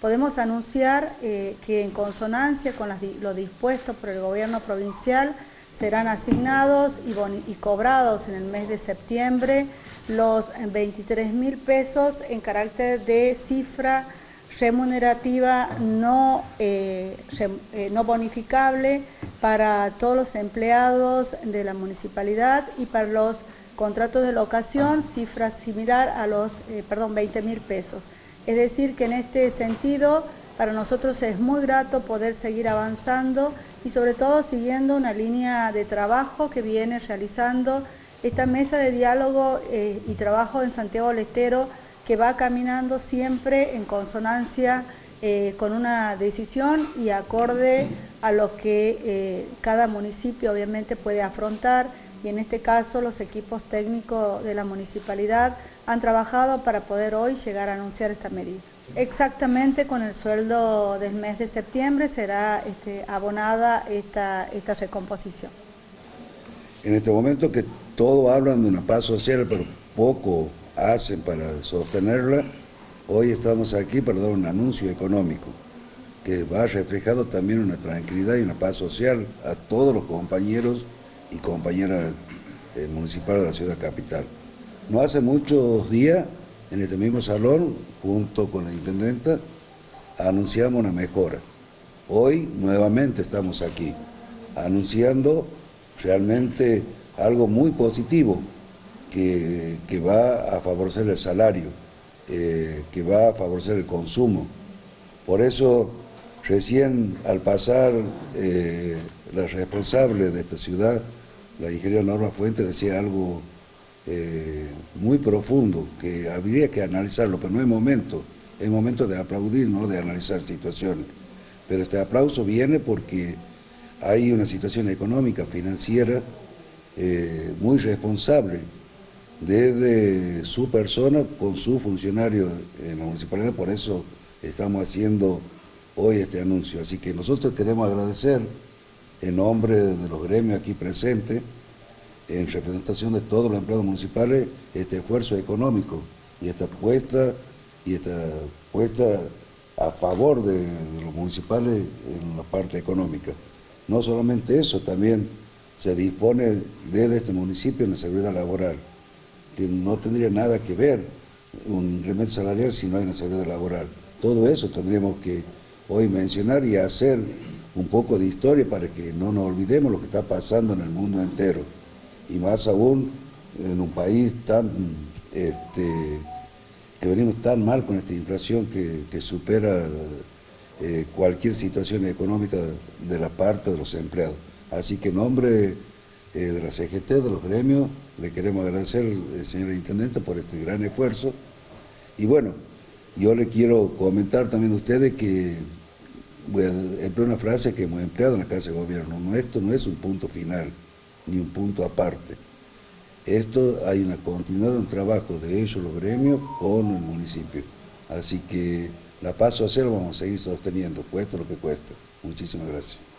podemos anunciar eh, que en consonancia con lo dispuesto por el gobierno provincial serán asignados y, cobrados en el mes de septiembre los 23 mil pesos en carácter de cifra remunerativa no, eh, eh, no bonificable para todos los empleados de la municipalidad y para los contratos de locación, cifra similar a los, perdón, 20 mil pesos. Es decir, que en este sentido para nosotros es muy grato poder seguir avanzando y sobre todo siguiendo una línea de trabajo que viene realizando esta mesa de diálogo eh, y trabajo en Santiago del Estero que va caminando siempre en consonancia eh, con una decisión y acorde a lo que eh, cada municipio obviamente puede afrontar y en este caso los equipos técnicos de la municipalidad han trabajado para poder hoy llegar a anunciar esta medida. Exactamente con el sueldo del mes de septiembre será este, abonada esta, esta recomposición. En este momento que todos hablan de una paz social, pero poco hacen para sostenerla, hoy estamos aquí para dar un anuncio económico que va reflejado también una tranquilidad y una paz social a todos los compañeros y compañeras eh, municipales de la ciudad capital. No hace muchos días, en este mismo salón, junto con la intendenta, anunciamos una mejora. Hoy nuevamente estamos aquí, anunciando realmente algo muy positivo que, va a favorecer el salario, eh, que va a favorecer el consumo. Por eso, recién al pasar eh, la responsable de esta ciudad, la ingeniera Norma Fuente, decía algo eh, muy profundo, que habría que analizarlo, pero no es momento, es momento de aplaudir, no de analizar situaciones. Pero este aplauso viene porque hay una situación económica, financiera, eh, muy responsable desde su persona con su funcionario en la municipalidad, por eso estamos haciendo hoy este anuncio. Así que nosotros queremos agradecer en nombre de los gremios aquí presentes, en representación de todos los empleados municipales este esfuerzo económico y esta puesta y esta puesta a favor de, los municipales en la parte económica. No solamente eso, también se dispone desde este municipio en la seguridad laboral, que no tendría nada que ver un incremento salarial si no hay una seguridad laboral. Todo eso tendríamos que hoy mencionar y hacer un poco de historia para que no nos olvidemos lo que está pasando en el mundo entero y más aún en un país tan este, que venimos tan mal con esta inflación que, supera eh, cualquier situación económica de la parte de los empleados. Así que en nombre eh, de la CGT, de los gremios, le queremos agradecer, eh, señor Intendente, por este gran esfuerzo. Y bueno, yo le quiero comentar también a ustedes que voy a emplear una frase que hemos empleado en la Casa de Gobierno. No, esto no es un punto final ni un punto aparte. Esto hay una continuidad, un trabajo de ellos, los gremios, con el municipio. Así que la paso a cero vamos a seguir sosteniendo, cuesta lo que cueste. Muchísimas gracias.